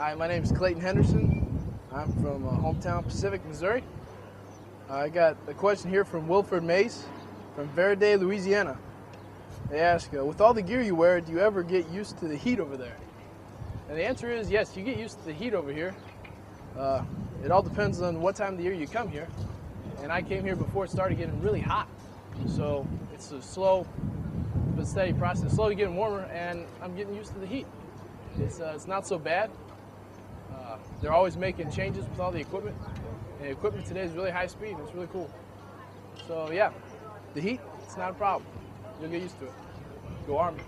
Hi, my name is Clayton Henderson. I'm from uh, hometown Pacific, Missouri. I got a question here from Wilford Mace from Verde, Louisiana. They ask, uh, with all the gear you wear, do you ever get used to the heat over there? And the answer is yes, you get used to the heat over here. Uh, it all depends on what time of the year you come here. And I came here before it started getting really hot. So it's a slow but steady process. Slowly getting warmer, and I'm getting used to the heat. It's, uh, it's not so bad. They're always making changes with all the equipment. And the equipment today is really high speed, it's really cool. So yeah, the heat, it's not a problem. You'll get used to it. Go Army.